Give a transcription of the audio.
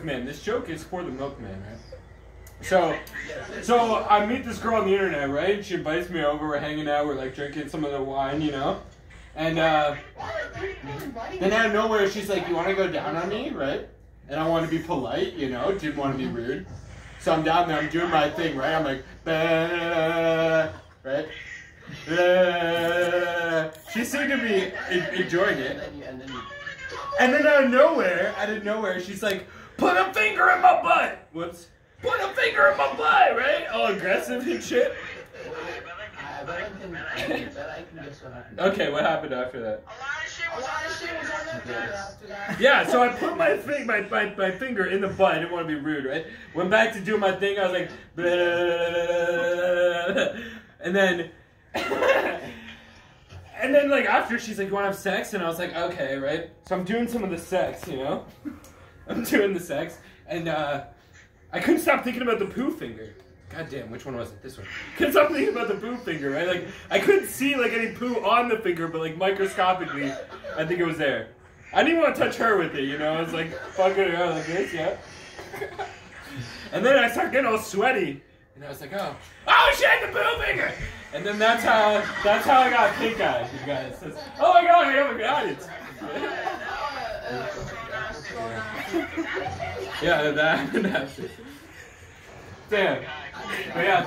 milkman. This joke is for the milkman, right? So, so I meet this girl on the internet, right? She invites me over. We're hanging out. We're like drinking some of the wine, you know. And uh, then out of nowhere, she's like, "You want to go down on me, right?" And I want to be polite, you know. Didn't want to be rude. So I'm down there. I'm doing my thing, right? I'm like, "Bah," right? Bah. She seemed to be enjoying it. And then out of nowhere, out of nowhere, she's like, put a finger in my butt. Whoops. Put a finger in my butt, right? All aggressive and shit. Okay, what happened after that? Yeah, so I put my thing, my, my, my finger in the butt. I didn't want to be rude, right? Went back to do my thing. I was like, and then, and then like after she's like, "You want to have sex?" And I was like, "Okay, right." So I'm doing some of the sex, you know. I'm doing the sex, and uh, I couldn't stop thinking about the poo finger. God damn, which one was it? This one. Couldn't stop thinking about the poo finger, right? Like I couldn't see like any poo on the finger, but like microscopically, I think it was there. I didn't want to touch her with it, you know. I was like fucking around like this, yeah. and then I started getting all sweaty, and I was like, oh, oh shit, the poo finger. And then that's how that's how I got pink eye, you guys. Oh my god, I have an audience. Yeah, that, that's it. Damn. But yeah.